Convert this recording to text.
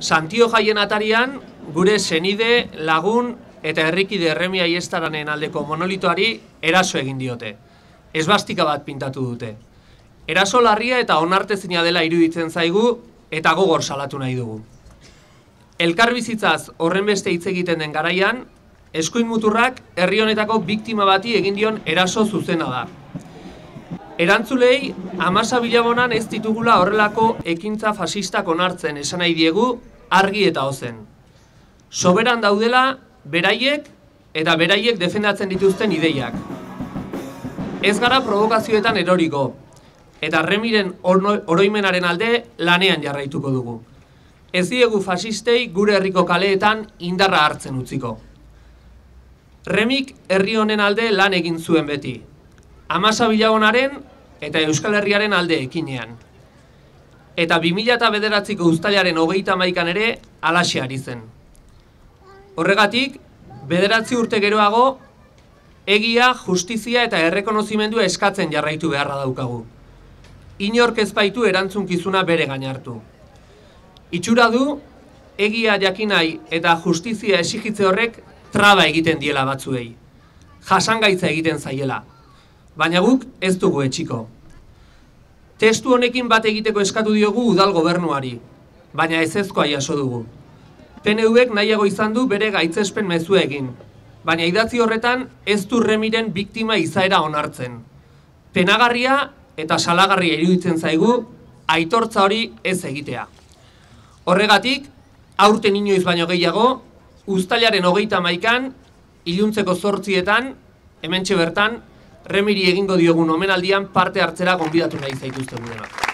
Santio jaien atarian, gure senide, lagun eta herrikide erremia iestaranen aldeko monolitoari eraso egin diote. Esbastika bat pintatu dute. Eraso larria eta onartezina dela iruditzen zaigu eta gogor salatu nahi dugu. Elkar bizitzaz horren beste hitz egiten den garaian, eskuin muturrak herri honetako biktima bati egin dion eraso zuzena da. Erantzulei, amasa bilabonan ez ditugula horrelako ekintza fasistak onartzen esan nahi diegu argi eta ozen. Soberan daudela, beraiek eta beraiek defendatzen dituzten ideiak. Ez gara provokazioetan eroriko, eta remiren oroimenaren alde lanean jarraituko dugu. Ez diegu fasistei gure herriko kaleetan indarra hartzen utziko. Remik herri honen alde lan egin zuen beti. Amasa bilagonaren eta Euskal Herriaren alde ekinean. Eta 2000 eta bederatziko ustalearen hogeita maikan ere alaxe ari zen. Horregatik, bederatzi urte geroago, egia, justizia eta errekonozimendua eskatzen jarraitu beharra daukagu. Inork ez baitu erantzunkizuna bere gainartu. Itxura du, egia jakinai eta justizia esigitze horrek traba egiten diela batzuei. Jasangaitza egiten zaiela. Baina guk ez dugu etxiko. Testu honekin bat egiteko eskatu diogu udal gobernuari, baina ez ezkoa jaso dugu. PNV-ek nahiago izan du bere gaitzespen mezu egin, baina idatzi horretan ez du remiren biktima izaera onartzen. Penagarria eta salagarria iruditzen zaigu, aitortza hori ez egitea. Horregatik, aurten inoiz baino gehiago, Uztailaren hogeita maikan, iluntzeko zortzietan, hemen bertan, remiri egingo diogun omenaldian parte hartzera gonbidatu nahi zaituzte gudenak.